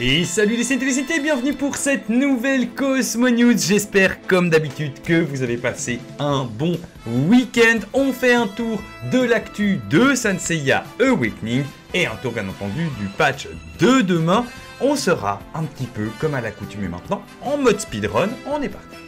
Et salut les et bienvenue pour cette nouvelle Cosmo News. J'espère comme d'habitude que vous avez passé un bon week-end. On fait un tour de l'actu de Sanseiya Awakening et un tour bien entendu du patch de demain. On sera un petit peu comme à l'accoutumée maintenant en mode speedrun. On est parti.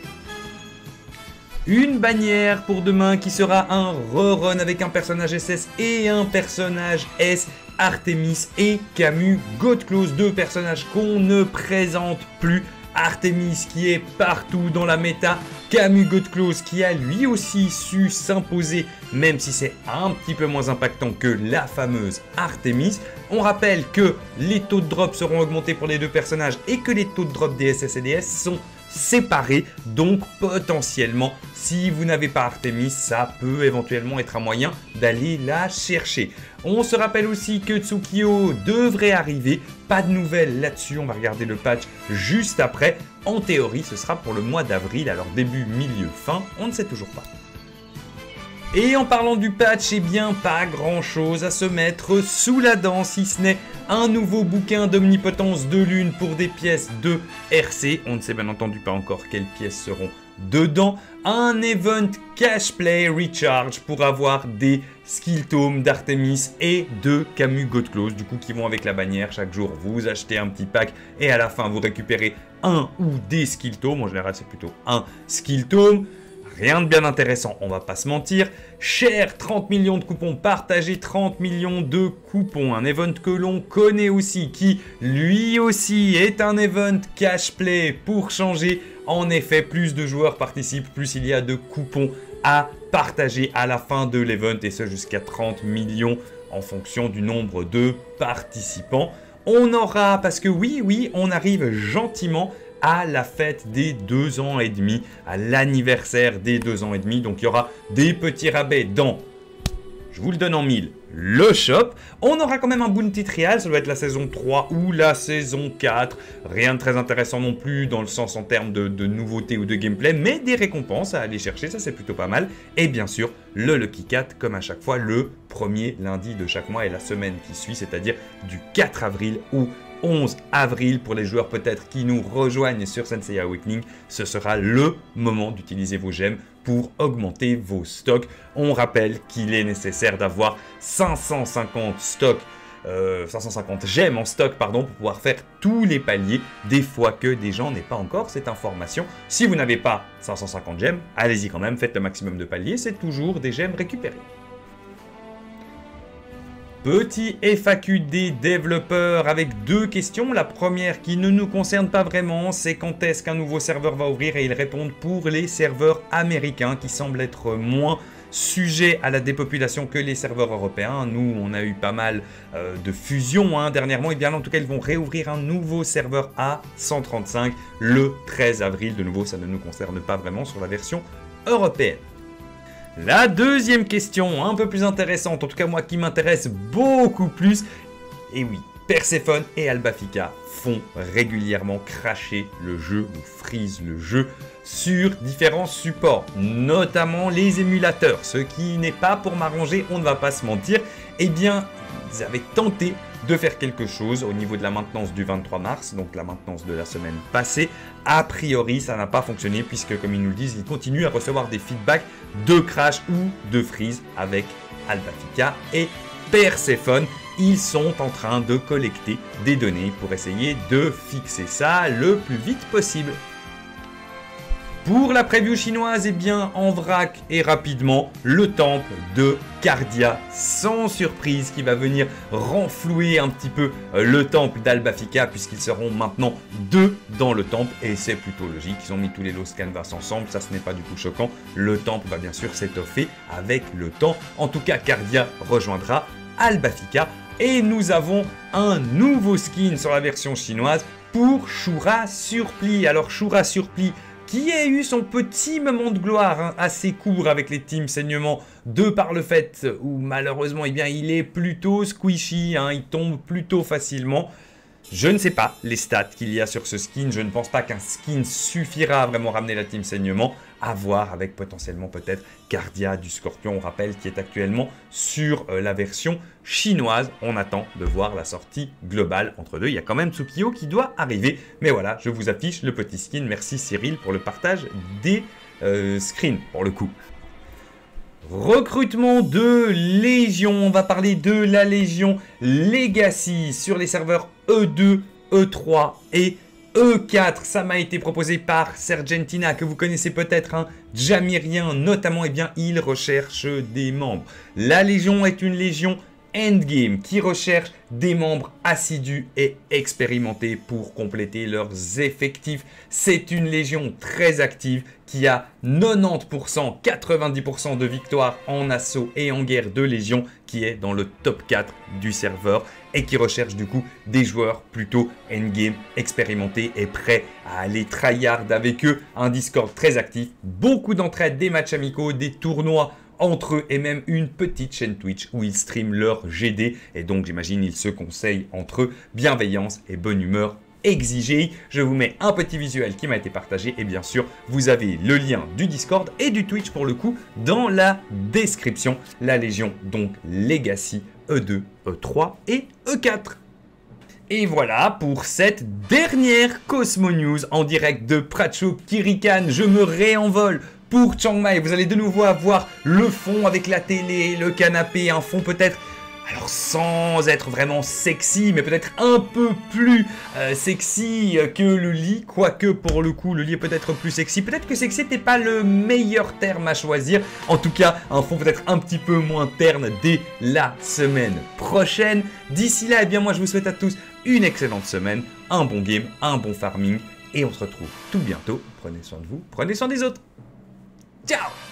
Une bannière pour demain qui sera un rerun avec un personnage SS et un personnage S Artemis et Camus Godclose, deux personnages qu'on ne présente plus. Artemis qui est partout dans la méta, Camus Godclose qui a lui aussi su s'imposer, même si c'est un petit peu moins impactant que la fameuse Artemis. On rappelle que les taux de drop seront augmentés pour les deux personnages et que les taux de drop des SS et DS sont séparés. Donc potentiellement, si vous n'avez pas Artemis, ça peut éventuellement être un moyen d'aller la chercher. On se rappelle aussi que Tsukio devrait arriver. Pas de nouvelles là-dessus, on va regarder le patch juste après. En théorie, ce sera pour le mois d'avril, alors début, milieu, fin, on ne sait toujours pas. Et en parlant du patch, eh bien pas grand chose à se mettre sous la dent si ce n'est un nouveau bouquin d'omnipotence de lune pour des pièces de RC. On ne sait bien entendu pas encore quelles pièces seront dedans. Un event cash play recharge pour avoir des skill tomes d'Artemis et de Camus Godclose, du coup qui vont avec la bannière. Chaque jour, vous achetez un petit pack et à la fin, vous récupérez un ou des skill tomes. En général, c'est plutôt un skill tome. Rien de bien intéressant, on va pas se mentir. Cher 30 millions de coupons, partagez 30 millions de coupons. Un event que l'on connaît aussi, qui lui aussi est un event cash play pour changer. En effet, plus de joueurs participent, plus il y a de coupons à partager à la fin de l'event et ce jusqu'à 30 millions en fonction du nombre de participants. On aura, parce que oui, oui, on arrive gentiment à la fête des deux ans et demi, à l'anniversaire des deux ans et demi. Donc il y aura des petits rabais dans, je vous le donne en mille, le shop. On aura quand même un Bounty Trial, ça doit être la saison 3 ou la saison 4. Rien de très intéressant non plus dans le sens en termes de, nouveautés ou de gameplay, mais des récompenses à aller chercher, ça c'est plutôt pas mal. Et bien sûr, le Lucky Cat, comme à chaque fois, le premier lundi de chaque mois et la semaine qui suit, c'est-à-dire du 4 avril ou 11 avril pour les joueurs peut-être qui nous rejoignent sur Sensei Awakening. Ce sera le moment d'utiliser vos gemmes pour augmenter vos stocks. On rappelle qu'il est nécessaire d'avoir 550 stocks 550 euh, gemmes en stock pardon, pour pouvoir faire tous les paliers des fois que des gens n'aient pas encore cette information. Si vous n'avez pas 550 gemmes, allez-y quand même, faites le maximum de paliers, c'est toujours des gemmes récupérées. Petit FAQ des développeurs avec deux questions. La première qui ne nous concerne pas vraiment, c'est quand est-ce qu'un nouveau serveur va ouvrir et ils répondent pour les serveurs américains qui semblent être moins sujets à la dépopulation que les serveurs européens. Nous, on a eu pas mal euh, de fusions hein, dernièrement. Et bien, en tout cas, ils vont réouvrir un nouveau serveur à 135 le 13 avril. De nouveau, ça ne nous concerne pas vraiment sur la version européenne. La deuxième question, un peu plus intéressante, en tout cas moi qui m'intéresse beaucoup plus, et oui, Persephone et Albafica font régulièrement cracher le jeu ou freeze le jeu sur différents supports, notamment les émulateurs. Ce qui n'est pas pour m'arranger, on ne va pas se mentir. Eh bien, ils avaient tenté de faire quelque chose au niveau de la maintenance du 23 mars, donc la maintenance de la semaine passée. A priori, ça n'a pas fonctionné puisque, comme ils nous le disent, ils continuent à recevoir des feedbacks de crash ou de freeze avec Alpafica et Persephone. Ils sont en train de collecter des données pour essayer de fixer ça le plus vite possible. Pour la preview chinoise, eh bien, en vrac et rapidement, le temple de Cardia, sans surprise, qui va venir renflouer un petit peu euh, le temple d'Albafica, puisqu'ils seront maintenant deux dans le temple, et c'est plutôt logique, ils ont mis tous les Lost Canvas ensemble, ça ce n'est pas du tout choquant, le temple va bien sûr s'étoffer avec le temps, en tout cas Cardia rejoindra Albafica, et nous avons un nouveau skin sur la version chinoise pour Shura Surpli. Alors Shura Surpli, qui a eu son petit moment de gloire hein, assez court avec les teams saignement, de par le fait où malheureusement eh bien, il est plutôt squishy, hein, il tombe plutôt facilement. Je ne sais pas les stats qu'il y a sur ce skin, je ne pense pas qu'un skin suffira à vraiment ramener la team saignement. À voir avec potentiellement peut-être Cardia du Scorpion, on rappelle, qui est actuellement sur euh, la version chinoise. On attend de voir la sortie globale entre deux. Il y a quand même Tsukio qui doit arriver. Mais voilà, je vous affiche le petit skin. Merci Cyril pour le partage des euh, screens, pour le coup. Recrutement de Légion, on va parler de la Légion Legacy sur les serveurs E2, E3 et E4, ça m'a été proposé par Sergentina, que vous connaissez peut-être, hein. Jamirien notamment, eh bien il recherche des membres. La Légion est une Légion Endgame qui recherche des membres assidus et expérimentés pour compléter leurs effectifs. C'est une légion très active qui a 90%, 90% de victoires en assaut et en guerre de légion qui est dans le top 4 du serveur et qui recherche du coup des joueurs plutôt endgame expérimentés et prêts à aller tryhard avec eux. Un Discord très actif, beaucoup d'entraide, des matchs amicaux, des tournois entre eux et même une petite chaîne Twitch où ils streament leur GD et donc j'imagine ils se conseillent entre eux bienveillance et bonne humeur exigée. Je vous mets un petit visuel qui m'a été partagé et bien sûr vous avez le lien du Discord et du Twitch pour le coup dans la description. La Légion donc Legacy E2, E3 et E4. Et voilà pour cette dernière Cosmo News en direct de Pracho Kirikan. Je me réenvole pour Chiang Mai. Vous allez de nouveau avoir le fond avec la télé, le canapé, un fond peut-être alors sans être vraiment sexy, mais peut-être un peu plus euh, sexy que le lit, quoique pour le coup le lit est peut-être plus sexy. Peut-être que sexy n'était pas le meilleur terme à choisir. En tout cas, un fond peut-être un petit peu moins terne dès la semaine prochaine. D'ici là, eh bien moi je vous souhaite à tous une excellente semaine, un bon game, un bon farming, et on se retrouve tout bientôt. Prenez soin de vous, prenez soin des autres. Chao.